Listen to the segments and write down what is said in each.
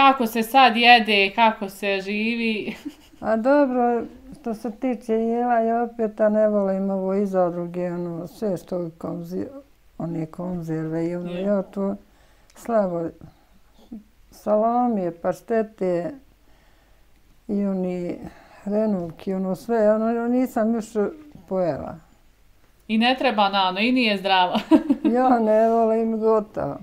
Kako se sad jede, kako se živi? A dobro, što se tiče jela, ja opet a ne volim ovo iz odruge, ono, sve što konzi, one konzerve i ono, ja to slabo salamije, paštete i oni hrenovki, ono sve, ono, nisam još pojela. I ne treba nano, i nije zdravo. Ja ne volim gotovo.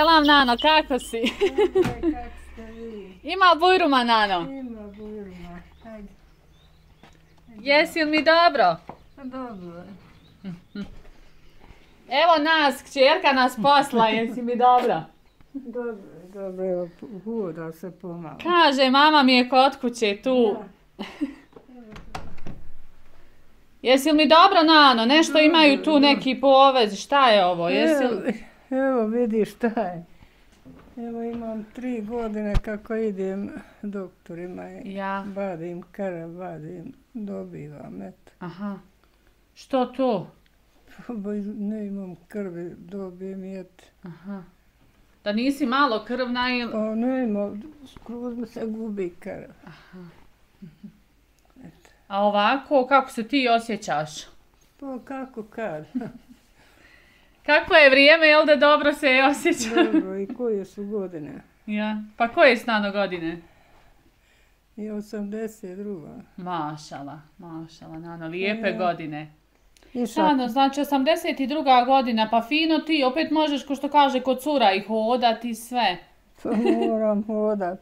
Selam Nano, kako si? Kako ste vi? Ima bujruma Nano? Ima burma. Hajde. Jesi li mi dobro? Pa Dobro. Evo nas, kćerka nas posla, jesi mi dobro? Dobro, dobro, evo, huda se pomalo. Kaže, mama mi je kod kuće tu. Jesi li mi dobro, Nano? Nešto imaju tu neki povez. Šta je ovo? Jesi li... Evo, vidi šta je. Evo imam tri godine kako idem doktorima i Ja. vadim krv, vadim, dobivam, eto. Aha. Što to? Bo Ne imam krvi, dobijem eto. Aha. Da nisi malo krvna ili... Pa ne imam, skroz mi se gubi krv. A ovako, kako se ti osjećaš? Pa kako kad? Kakvo je vrijeme, jel da dobro se osjeća? Dobro, i koje su godine? ja. Pa koje je snano godine? I 82. Mašala, mašala, Nano, lijepe Ja. godine. I Nano, znači 82. godina, pa fino ti, opet možeš, ko što kaže, kod cura i hodati i sve. Pa moram hodat.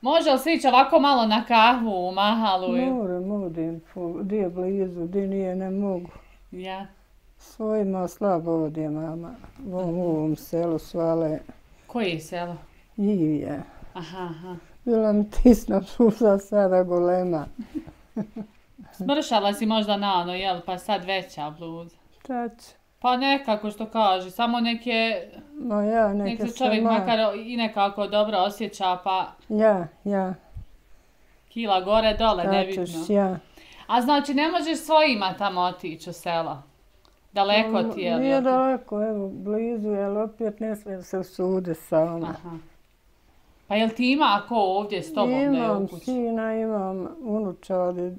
Može li se ići ovako malo na kahvu u Mahalu? Moram, odim, di je blizu, di nije, ne mogu. Ja. Svojima slabo odje mama. U ovom, u ovom selu svale Koje je selo? Ivje. Aha, aha. Bila mi tisna pusa sada golema. Smršala si možda Nano, jel, pa sad veća bluza. Tać, Pa nekako što kaže, samo neke, ma ja nek neke se čovjek sama- makar i nekako dobro osjeća, pa Ja, ja, kila gore dole, tačeš, nebitno. ja. A znači ne možeš svojima tamo otići u selo? Daleko ti je? Nije daleko, evo, blizu, jer opet ne smijem se sude sama. Aha. Pa jel ti ima ko ovdje s tobom da je Imam u kući? sina, imam unučadi,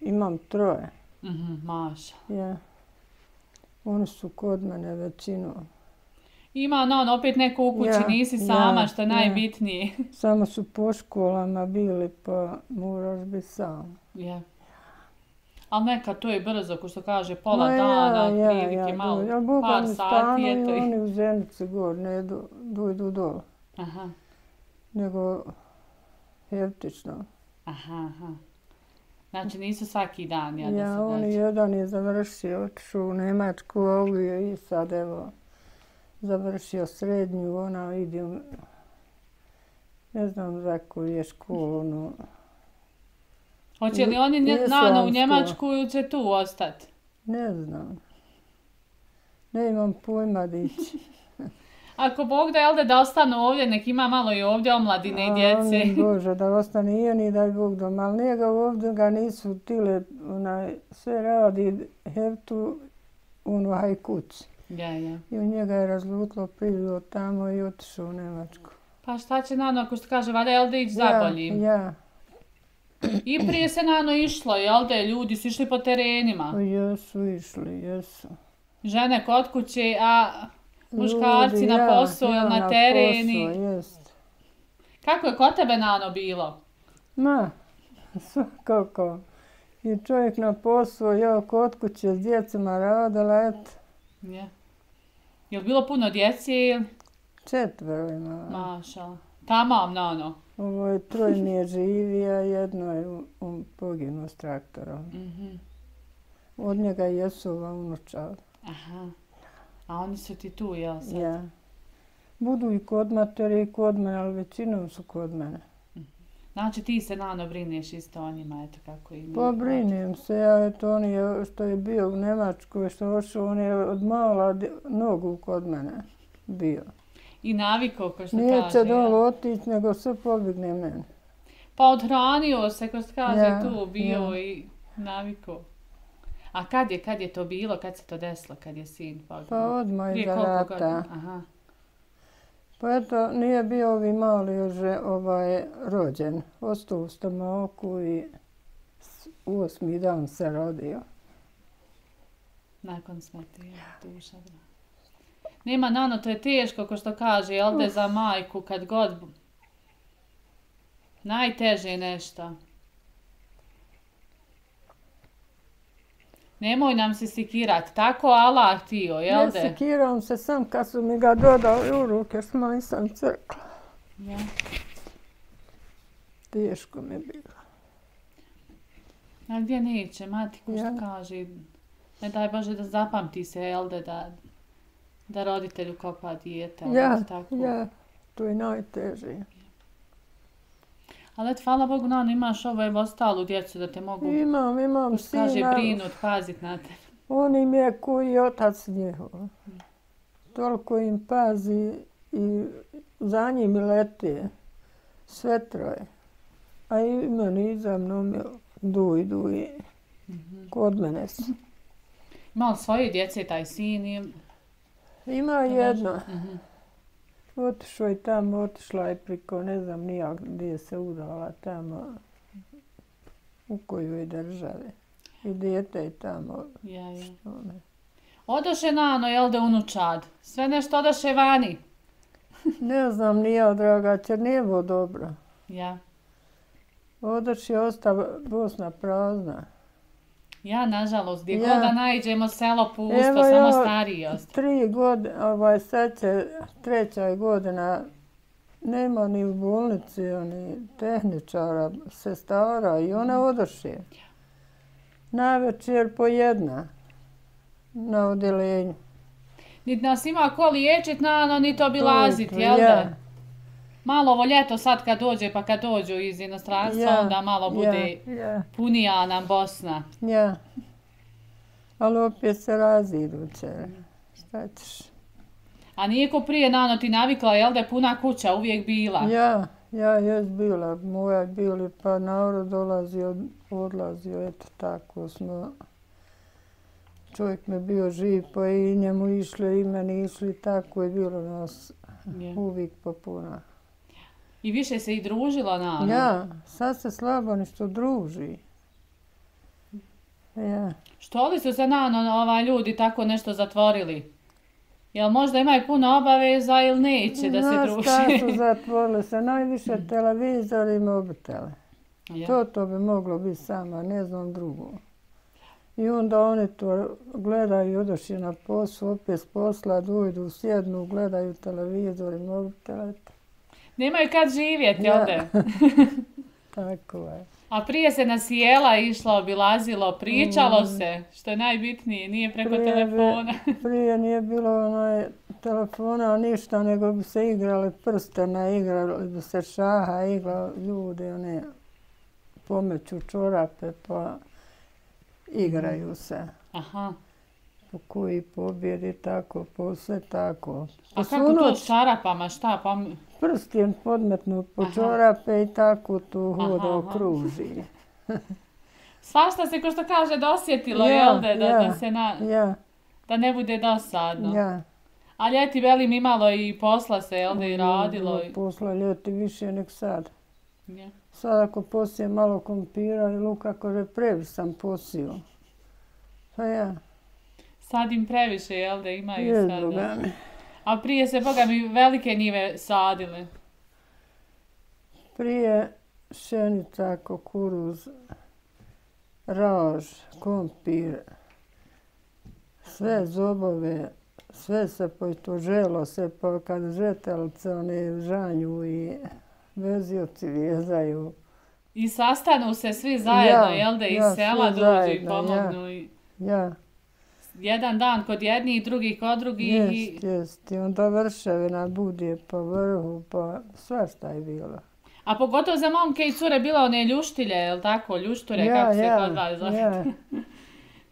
imam troje. Mhm, maša. Ja. Oni su kod mene većinom. Ima no, no, opet neko u kući, Ja, nisi sama, ja, što je ja. najbitnije. Samo su po školama bili, pa moraš biti sam. Ja. Ali neka to je brzo, ko što kaže, pola Ma dana, ja, ja, ja, malo, Ja, Boga par mi sati, eto oni u Zenici gor, ne do, dojdu dole. Aha, Nego heptično. aha, aha. Znači nisu svaki dan, ja, da Ja, se on jedan je završio, otišao u Nemačku, a ovi je i sad evo završio srednju, ona ide ne znam za koju je školu, no, Hoće li oni nje- nano u Njemačku ili će tu ostati? ne znam. Ne imam pojma di ići. Ako Bog da je da, da ostanu ovdje, nek ima malo i ovdje omladine i djece. Amin, Bože, da ostane i oni, daj Bog doma, ali njega ovdje ga nisu tile, onaj, sve radi heftu, ono, haj kući. Ja, ja. I u njega je razlutilo prilo tamo i otišao u Nemačku. Pa šta će Nano, ako što kaže, valjda jel da ići za boljim? Ja, ja. I prije se Nano išlo, jel da ljudi su išli po terenima. Jesu išli, jesu. Žene kod kuće, a muškarci Ljudi, na ja, posao ja ili na na tereni. posao, jest. Kako je kod tebe Nano bilo? Ma, svakako. I čovjek na posao, ja kod kuće s djecima radila, eto, Je. Jel bilo puno četvero ima. Mašala. Tamam, Nano. Ovo je troje mi je živi, a jedno je u- u- poginuo s traktorom. Mhm. Od njega jesu ova unuča. Aha. A oni su ti tu, jel sad? Ja. Budu i kod matere i kod mene, ali većinom su kod mene. Znači ti se nano brineš isto o njima, eto kako i mi. Pobrinem se, ja eto on je, što je bio u Nemačkoj, što je ošao, on je od mala nogu kod mene bio. I naviko, ko što Nije kaže. će jel? dole otići, nego sve pobigne meni. Pa odhranio se, ko što kaže, Ja, tu bio ja. i naviko. A kad je, kad je to bilo, kad se to desilo, kad je sin poginuo? Pa odmah iza koliko rata. Aha. Pa eto, nije bio ovi mali još ovaj, rođen. Ostao u stomaku i u osmi dan se rodio. Nakon smrti, je, duša draga. Nema nano, to je teško, ko što kaže, jel da za majku, kad god... Najteže je nešto. Nemoj nam se sikirat, tako Allah htio, jel Ne da? sekiram se sam kad su mi ga dodali u ruke, što nisam crkla. Ja. Teško mi je bilo. A gdje neće, mati, ko što Ja. kaže, ne daj Bože da zapamti se, jel da, da roditelju kopa dijete, ali Ja, tako. ja, to je najteže. Ali eto, hvala Bogu, nano, imaš ovo evo ostalu djecu da te mogu, Imam, imam što kaže, sina. brinut, pazit na te. On im je koji otac njihov. Toliko im pazi i za njim lete. Sve troje. A i meni iza mnom je duj, duj. Kod mene su. Ima li svoje djece, taj sin i... Ima jedno. Mhm. Otišao je tamo, otišla je priko, ne znam nija gdje se udala tamo. U koju je države. I dijete je tamo. Ja, ja. One. Odoše nano, jel da unučad? Sve nešto odoše vani. Ne znam nija, draga, će nije bilo dobro. Ja. Odoš je ostala Bosna prazna. Ja, nažalost, gdje Ja. god da najđemo selo pusto, Evo samo ja- stariji. Tri godine, ovaj sad će, treća godina, nema ni u bolnici, ni tehničara, sestara i ona odoše. Na večer po jedna na odelenju. Niti nas ima ko liječit nano, niti obilazit, To je to, jel da? Malo ovo ljeto sad kad dođe, pa kad dođu iz inostranstva, Ja, onda malo bude Ja, ja, punija nam Bosna. ja. Ali opet se razidu će. Šta ćeš? A nije ko prije nano ti navikla, jel da je puna kuća uvijek bila? Ja, ja jes bila, moja bili, pa narod dolazio, odlazio, eto tako smo. Čovjek mi bio živ, pa i njemu išli, i meni išli, tako je bilo nas Ja. uvijek popuna. I više se i družila nano. Ja, sad se slabo nešto druži. Ja, Što li su se nano ovaj, ljudi tako nešto zatvorili? Jel možda imaju puno obaveza ili neće da se Znaš druži? šta su zatvorili se, najviše televizor i mobitele. Ja. To to bi moglo biti sama, ne znam drugo. I onda oni to gledaju, odošli na posao, opet s posla, dojdu, sjednu, gledaju televizor i mobitele. Nemaju kad živjeti, Ja. da? Tako je. A prije se nasijela, išlo, obilazilo, pričalo Mm. se, što je najbitnije, nije preko Prije bi- telefona. Prije nije bilo onaj telefona ništa, nego bi se igrali prstena, igrali bi se šaha, igrali ljudi, one pomeću čorape, pa igraju se. Aha. Po koji pobjedi, tako, po sve tako. A kako to s čarapama, šta? Pa... Prsten podmetnu po Aha. čorape i tako tu hoda aha. okruži. Svašta se, ko što kaže, dosjetilo, Ja, jel da, da, ja. da, se na, Ja, da ne bude dosadno. ja. A ljeti, velim, imalo i posla se, jel da, i radilo. i- Posla ljeti više nek sad. Ja. Sad ako posije malo kompira i luka, kaže previše sam posio. Pa ja, Sad im previše, jel da, imaju je sada. Boga mi. A prije se, boga mi, velike njive sadile. Prije šenica, kukuruz, raž, kompir, sve zobove, sve se pojto želo se, pa kad žetelce one žanju i vezioci vezaju. I sastanu se svi zajedno, Ja, jel da, iz ja, sela dođu i pomognu. I Ja, jedan dan kod jednih, drugi kod drugih. i- jest, jest. I onda vrševina bude po vrhu, pa svašta je bilo. A pogotovo za momke i cure bila one ljuštilje, jel tako? Ljušture, kako se kod vas zove. ja.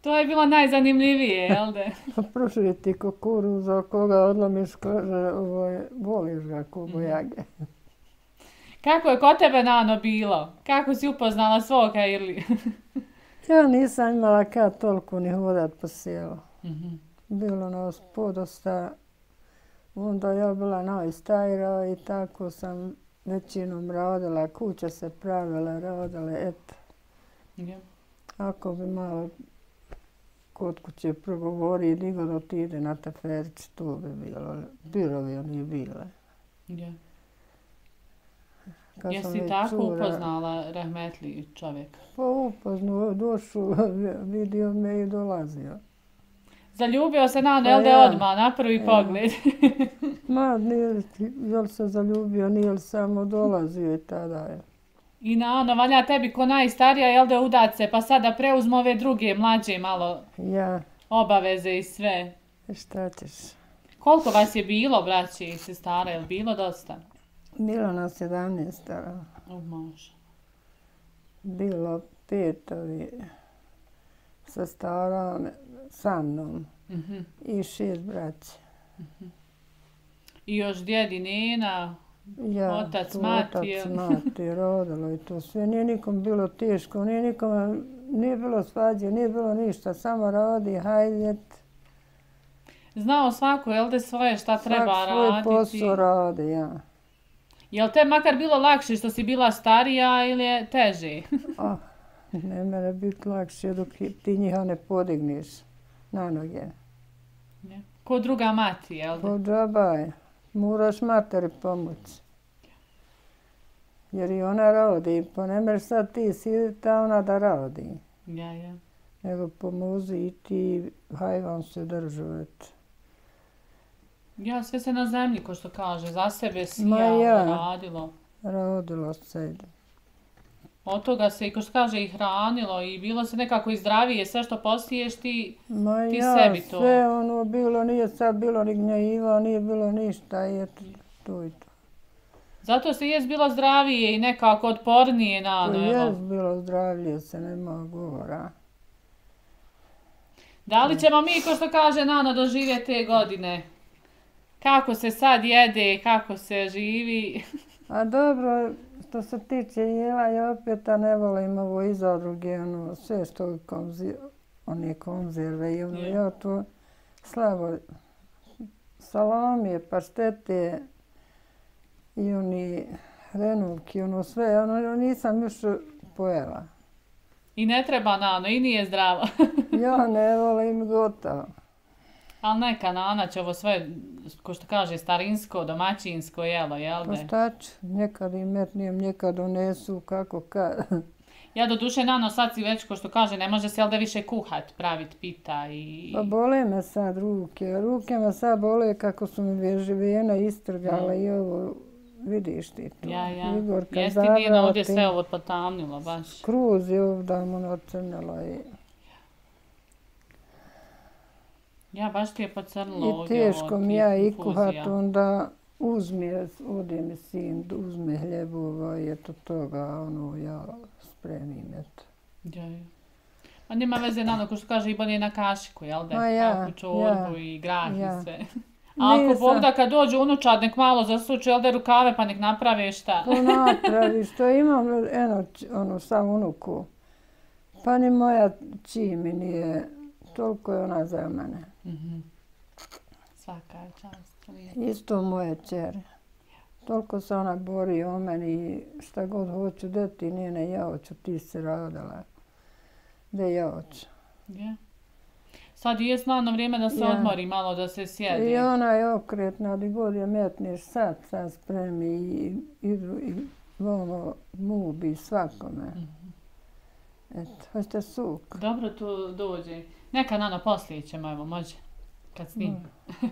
To je bilo najzanimljivije, jel da? Pružiti kukuruza, koga odlomiš, kaže, ovo, voliš ga Mhm. ko bojage. Kako je kod tebe, Nano, bilo? Kako si upoznala svoga ili... Ja nisam imala kad toliko ni hodat po selu. Mhm. Bilo nas podosta. Onda ja bila najstajra i tako sam većinom radila. Kuća se pravila, radila, eto. Ja. Ako bi malo kod kuće progovori, digo da ti ide na teferić, to bi bilo. Bilo bi oni bile. Ja. Kad sam Jesi već tako cura- upoznala rahmetli čovjeka? Pa upoznao, došao, vidio me i dolazio. Zaljubio se Nano, Pa jel da ja. odmah, na prvi Ja. pogled? Ma, nije, jel se zaljubio, nije li samo dolazio i tada je. I Nano, valja tebi ko najstarija, jel da udat se, pa sada preuzmu ove druge, mlađe malo Ja, obaveze i sve. šta ćeš? Koliko vas je bilo, braći i sestara, je li bilo dosta? Bilo nas 17 stara. O, može. Bilo petovi sa starom, sa mnom Mhm. i šest braća. I još djedi Nena, Ja, Otac, tu mati, Otac, jel? mati, rodilo i to sve. Nije nikom bilo teško, nije nikom, nije bilo svađe, nije bilo ništa. Samo radi, hajljet. znao svako, jel da svoje šta treba Svak svoj raditi? posao radi, ja. Jel te makar bilo lakše što si bila starija ili je teže? Ah, ne mene biti lakše dok ti njiha ne podigneš na noge. Ko druga mati, jel da? Po džabaj, moraš materi pomoći. Jer i ona rodi, pa ne mreš sad ti siditi, a ona da rodi. Ja, ja. Nego pomozi i ti, hajvan se držu, eto. Ja, sve se na zemlji, ko što kaže, za sebe si Ma ja, radilo. Rodilo se. Od toga se, i ko što kaže, i hranilo i bilo se nekako i zdravije, sve što posiješ ti, Ma Ti ja, sebi to. sve ono bilo, nije sad bilo ni gnjajiva, nije bilo ništa, i eto, to i to. zato se jest bilo zdravije i nekako otpornije na To no, je evo. bilo zdravlje, se nema govora. Da li ćemo mi, ko što kaže, Nano, doživjeti te godine? Kako se sad jede, kako se živi? A dobro, što se tiče jela, ja opet ne volim ovo iz zadruge, ono, sve što konzi, one konzerve i ono, ja to slabo salamije, paštete i oni hrenovki, ono sve, ono, nisam još pojela. I ne treba Nano, i nije zdravo. Ja ne volim gotovo. Ali neka Nana će ovo sve, ko što kaže, starinsko, domaćinsko jelo, jel Pa da? ću, nekad im metnijem, nekad donesu, kako kad. Ja do duše Nano sad si već, ko što kaže, ne može se jel da više kuhat, pravit pita i... Pa bole me sad ruke. Ruke me sad bole kako su mi vježivijena istrgale i ovo, vidiš ti to. Ja, ja. Igorka Jesi Nina ovdje sve ovo potamnilo, baš. Kruz je ovdje mu nacrnila i, Ja, baš ti je pocrnilo i ovdje ovo teško mi ja i kuhat, onda uzme, ode mi sin, uzme hljebova i eto toga, ono, ja spremim, eto. Ja, ja. A nema veze Nano, ko što kaže, i bolje na kašiku, jel da? Ma ja, čorbu ja, i grah ja. i sve. A ako Nisam. Bog da kad dođu unučad, nek malo zasuče, jel da rukave, pa nek naprave šta. To napravi, što imam eno, ono, sa unuku. Pa ni moja čimi nije, toliko je ona za mene. Mhm. Svaka je čast. to. Isto moje čere. Toliko se ona bori o meni i šta god hoću deti, nije ne ja hoću, ti si radila. Da ja hoću. Ja. Sad je snadno vrijeme da se Ja. odmori malo, da se sjedi. I ona je okretna, di god je metneš sad, sad spremi i idu i ono mubi svakome. Mhm. Eto, hoćete suk. Dobro tu dođe. Neka Nano poslije ćemo, evo, može. Kad snim.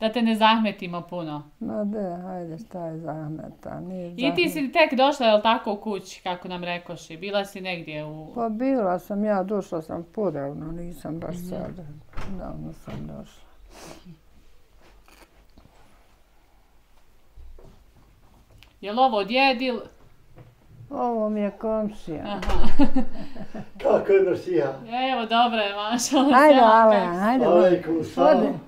Da te ne zahmetimo puno. Ma de, hajde, šta je zahmeta, nije I ti si tek došla, jel tako, u kući, kako nam rekoši? Bila si negdje u... Pa bila sam ja, došla sam podavno, nisam baš Mhm. sad. Davno sam došla. Jel ovo djed ili... Ovo mi je komšija. Aha. Kako je Mrsija? Evo, dobro je, mašala. Hajde, Ale, hajde. Alejkum salam.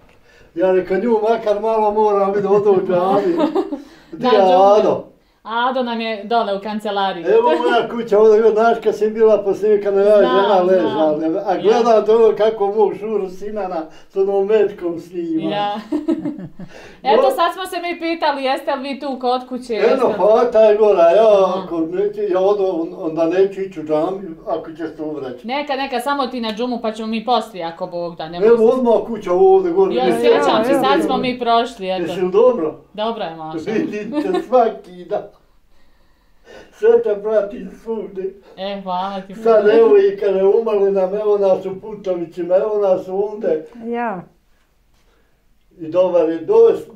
Ja neka nju makar malo moram vidjeti od ovog džami. Gdje Da, je džumi. Ado? Ado nam je dole u kancelariji. Evo moja kuća, ovdje god znaš kad sam bila poslikana, ja i Znam, žena ležala. A gledam to kako mog šuru sinana s onom metkom snima. Ja. Eto, sad smo se mi pitali, jeste li vi tu kod kuće? Eno, pa taj gora, ja, ako neće, ja odo, onda neću ići u džamiju, ako ćeš to vraćati. Neka, neka, samo ti na džumu, pa ćemo mi poslije, ako Bog da. Ne Evo odmah kuća ovdje gore. Ja Ja, sjećam se, evo, sad smo mi prošli, Jesi eto. li dobro? Dobro je, maša. Vidite svaki dan. Sve te prati svugdje. E, hvala ti. Sad evo i kada je umrli nam, evo nas u Putovicima, evo nas ovdje. Ja, I dobar je dost,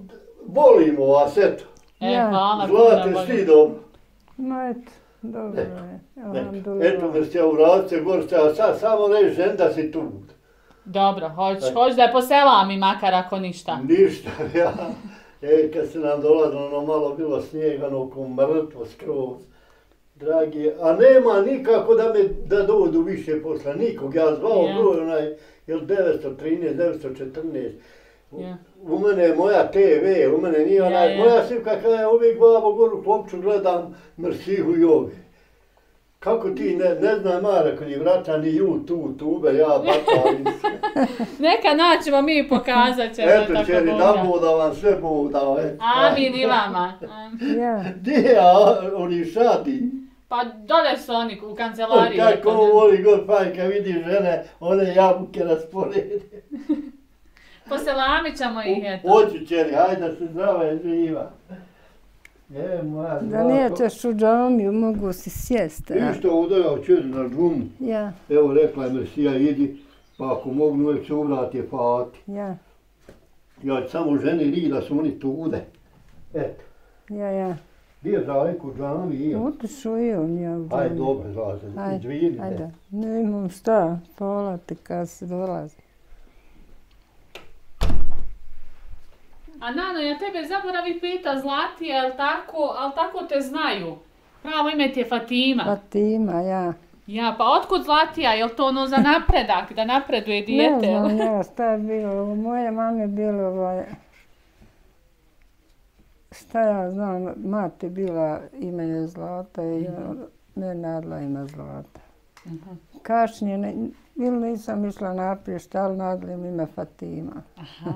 volimo vas, eto. E, Ja. hvala. Zlate puno, svi dobro. no eto, dobro je. Eto, vrste u vratce, gorste, a sad samo reći žen da si tu. Dobro, hoć, E. hoć da je posela mi makar ako ništa. Ništa, ja. E, kad se nam dolazilo, ono malo bilo snijega, ono ko mrtvo skroz. Dragi, a nema nikako da me da dođu više posla, nikog. Ja zvao Ja. broj onaj, jel 913, 914. U- Ja. U mene je moja TV, u mene nije onaj, ja. moja sivka kada ja uvijek babo goru klopču gledam Mrsihu i ove. Kako ti ne, ne znam Marako ni vrata ni YouTube, tube, ja batalim se. Neka naćemo mi pokazat ćemo. Eto, tako čeri, Bog da da. Bog da vam sve Bog dao, eto. Amin i vama. Gdje, a oni šadi? Pa dole su oni u O, kancelariji. kako eto, on ne. voli god pa kad vidi žene, one jabuke rasporede. Poselamit ćemo ih, eto. Hoću čeri, hajde da se zdrava je živa. E, moja da zlata. nećeš u džamiju, mogu si sjesti. a? Išto ovdje ja čeri na džumu. Ja, Evo rekla je Mersija, idi, pa ako mogu uvijek se uvrati Fati. ja, Ja ću samo ženi ri da su oni tude. Eto, ja, ja. Gdje je džami, i Utišu i on ja u Ajde, džamiju. dobro, zlaze, Ajde, izvini. Ajde, ne imam šta, pola ti kad se dolazi. A Nano, ja tebe zaboravi pita Zlatija, jel tako, ali tako te znaju. Pravo ime ti je Fatima. Fatima, ja. Ja, pa otkud Zlatija? Jel to ono za napredak, da napreduje Ne dijete? jel? znam ja šta je bilo, moje mame je bilo ovaj, šta ja znam, mati bila ime je Zlata i me nadla ime Zlata. Kašnje, ne, ili nisam išla naprijed, šta ali nadlim ime Fatima. Aha.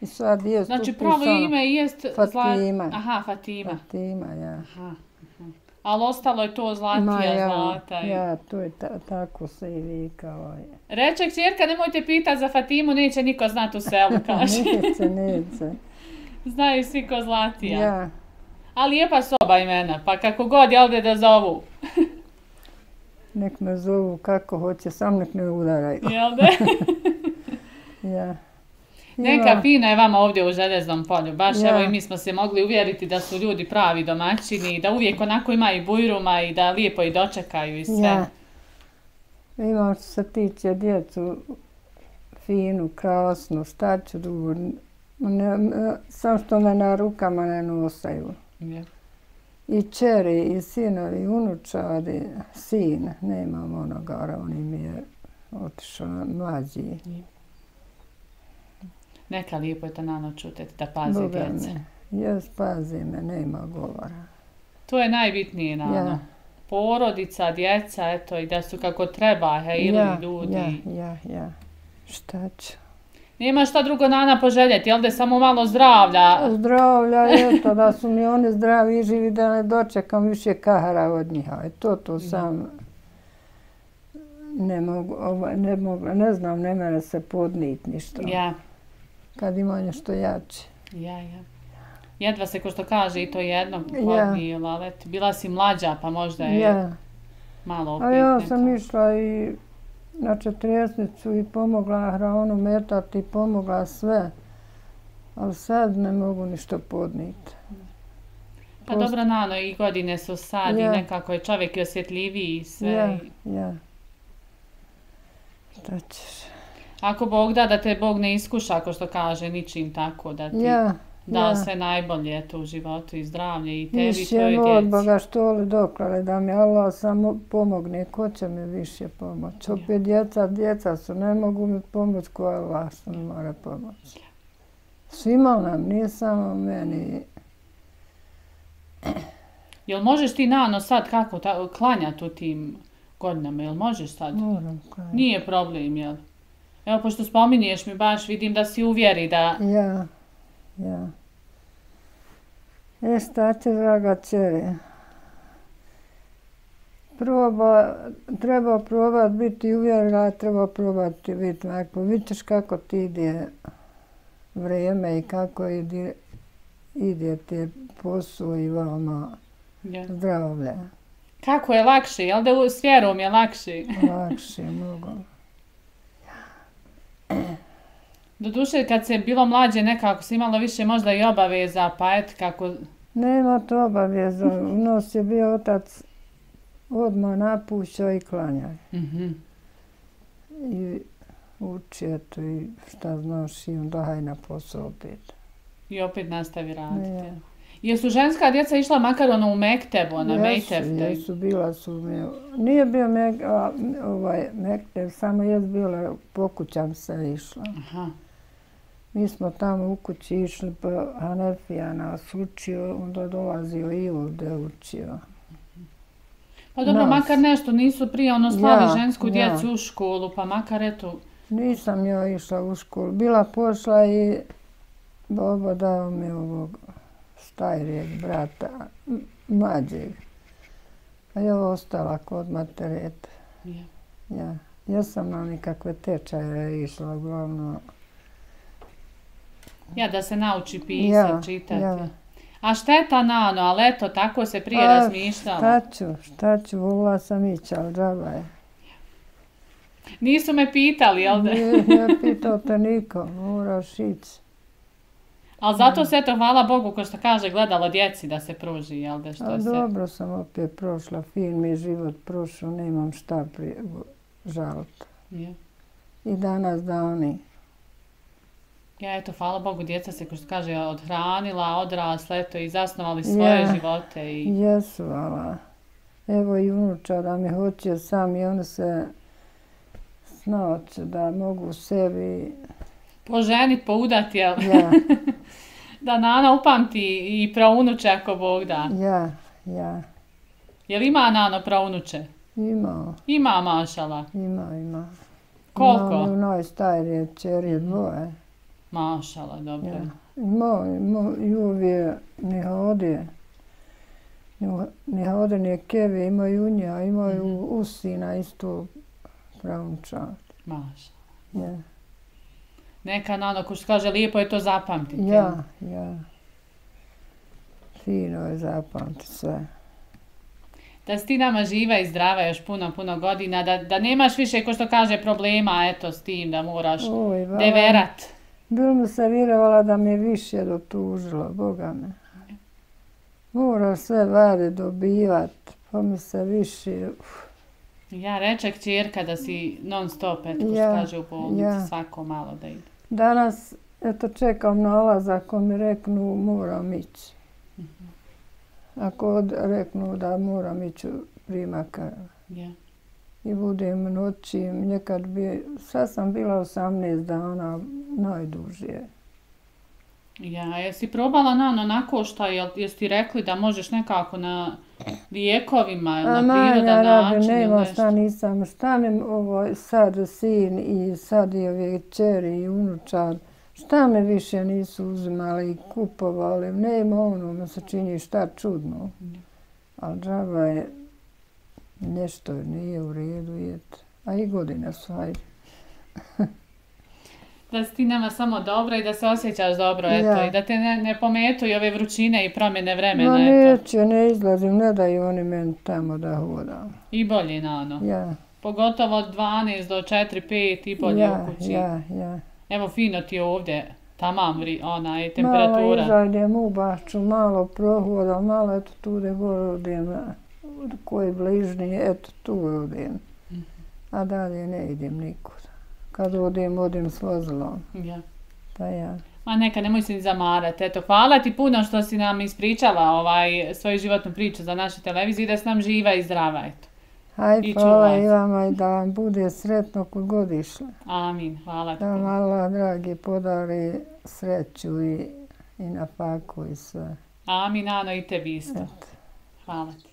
I sad je Znači tu pravo pisano ime jest Fatima. Zla... Aha, Fatima. Fatima, ja. Aha. aha. Ali ostalo je to Zlatija, ja, Zlata. i- ja, to je ta, tako se i vikao. Reče kćerka, nemojte pitati za Fatimu, neće niko znat u selu, kaže. neće, neće. Znaju svi ko Zlatija. Ja, Ali lijepa soba imena, pa kako god je ovdje da zovu. nek me zovu kako hoće, sam nek ne udaraju. Jel da? Ja. Neka fina je vama ovdje u Železnom polju. Baš Ja. evo i mi smo se mogli uvjeriti da su ljudi pravi domaćini i da uvijek onako ima i bujruma i da lijepo i dočekaju i sve. Ja. Imam što se tiče djecu finu, krasnu, šta ću drugo. Ne, sam što me na rukama ne nosaju. Ja. I čeri, i sinovi, i unučadi, sin, nemam onoga, on mi je otišao mlađi. Neka lijepo je to na noć čutiti da pazi Boga djece. me. Jes, pazi me, nema govora. To je najbitnije na Ja. Porodica, djeca, eto, i da su kako treba, hej, ili ljudi. Ja, ja, ja. Šta ću? Nema šta drugo Nana poželjeti, jel da je samo malo zdravlja. Zdravlja, eto, da su mi oni zdravi i živi, da ne dočekam više kahara od njih. Aj, to, to sam ne mogu, ovaj, ne mogu, ne znam, ne mene se podnit ništa. Ja, Kad ima nešto jače. ja, ja. Jedva se, ko što kaže, i to jedno Ja. podnijela, ali eto, bila si mlađa, pa možda je Ja, malo opet a ja sam išla i na četresnicu i pomogla hranu metati, pomogla sve. Ali sad ne mogu ništa podniti. Pa Post- dobro, Nano, i godine su sad i nekako je čovjek i osjetljiviji i sve. Ja, i- ja. Šta ćeš? Ako Bog da, da te Bog ne iskuša, ako što kaže, ničim tako, da ti Ja, da ja. sve najbolje eto, u životu i zdravlje i tebi i Više tvojoj od djeci. Boga što li doklale da mi Allah samo pomogne. Ko će mi više pomoći? Opet djeca, djeca su, ne mogu mi pomoći ko Allah mi mora pomoći. Svima nam, nije samo meni. Jel možeš ti Nano sad kako ta, klanjati u tim godinama, jel možeš sad? Moram klanjati. Nije problem, jel? Evo, pošto spominješ mi baš, vidim da si uvjeri da... Ja, ja. E, će, draga čeri? Proba, treba probat biti uvjerila, treba probati biti majko. Vidiš kako ti ide vrijeme i kako ide, ide ti posao i vama Ja. zdravlje. Kako je lakše, jel da s vjerom je lakše? Lakše mnogo. Doduše, kad se bilo mlađe nekako si imalo više možda i obaveza, pa et kako... Nema to obaveza. U nos je bio otac odmah napušao i klanjao. Mhm. i uči eto i šta znaš i onda haj na posao opet. I opet nastavi raditi. Ja. Jesu ženska djeca išla makar ono u Mektebu, na jesu, Mejtefte? jesu, bila su mi, nije bio mek, a, ovaj, Mektev, samo je bila, pokućam se išla. Aha. Mi smo tamo u kući išli, pa Hanefija nas učio, onda dolazio i ovdje učio. Pa dobro, Nas. makar nešto, nisu prije ono slali Ja, žensku ja. djecu u školu, pa makar eto... Nisam ja išla u školu. Bila pošla i Bobo dao mi ovog starijeg brata, mlađeg. A ja ostala kod materete. Je. Ja. Ja sam na nikakve tečaje išla, uglavnom. Ja, da se nauči pisati, Ja, čitati. ja. A šteta Nano, ali eto, tako se prije A, razmišljala. Šta ću, šta ću, volila sam ići, ali džaba je. Nisu me pitali, jel da? Nije, nije pitao te niko, moraš ići. Ali zato se eto, hvala Bogu, ko što kaže, gledalo djeci da se pruži, jel da, što A se... dobro sam opet prošla, fin mi je život prošao, nemam šta prije žaliti. Je. I danas da oni. Ja, eto, hvala Bogu, djeca se, ko što kaže, odhranila, odrasla, eto, i zasnovali svoje Ja. živote i... Jesu, ala. Evo i unuča da mi hoće sam i on se snaoće da mogu sebi, Poženit, poudati, jel? ja, Da Nana upamti i praunuče ako Bog da. ja, ja. Jel ima Nano praunuče? Ima, Ima, mašala. ima, ima. Koliko? Ima najstarije čerije dvoje. Mašala, dobro. Ja. Ima, ima, i ovdje ne hode. Ne- Ne hode ni kevi, imaju unja, imaju Mhm. usina isto pravunča. Mašala. Ja, Neka Nano, ko što kaže, lijepo je to zapamtiti. ja, ja. Fino je zapamti sve. Da si ti nama živa i zdrava još puno, puno godina, da, da nemaš više, ko što kaže, problema, eto, s tim, da moraš Oj, deverat. Bil mi se vjerovala da mi je više dotužilo, Boga me. Mora sve vade dobivat, pa mi se više... uf, Ja reče kćerka da si non stop, eto, Ja, kaže u bolnici, ja. svako malo da ide. Danas, eto, čekam nalaz, ako mi reknu moram ići. Ako od, reknu da moram ići primaka Ja. I budem noći, nekad bi, sad sam bila 18 dana najdužije. Ja, jesi probala Nano onako šta, jel, jesi ti rekli da možeš nekako na lijekovima ili na prirodan način ili nema nešto? šta nisam, šta mi ovo sad sin i sad i ove čeri i unučar, šta me više nisu uzimali i kupovali, nema ono, mi se čini šta čudno. Ali džaba je, nešto nije u redu, jet. a i godine su, ajde. Da si ti nama samo dobra i da se osjećaš dobro, eto, Ja. i da te ne, ne pometuju ove vrućine i promjene vremena, Ma eto. neće, ne izlazim, ne daju oni meni tamo da hodam. I bolje, Nano. Ja, Pogotovo od 12 do 4, 5 i bolje ja, u kući. ja, ja. Evo, fino ti je ovdje. tamam vri, ona je Malo temperatura. izađem u bašću, malo prohoda, malo eto tu gore odem, a, koji bližnji, eto tu odem. Mhm. A dalje ne idem nikud. Kad odem, odem s vozilom. Ja. Pa ja. Ma neka, nemoj se ni zamarati. Eto, hvala ti puno što si nam ispričala ovaj, svoju životnu priču za našu televiziju i da si nam živa i zdrava. Eto. Aj, I hvala i vama i da vam bude sretno kod god išli. Amin, hvala ti. Da vam. Allah, dragi, podari sreću i, i na faku i sve. Amin, Ano, i tebi isto. Eto. Hvala ti.